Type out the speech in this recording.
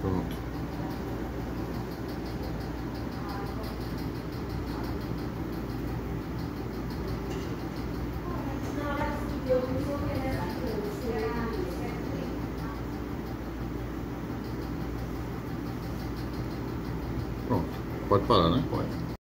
Pronto. Pronto. Pode parar, né? Pode.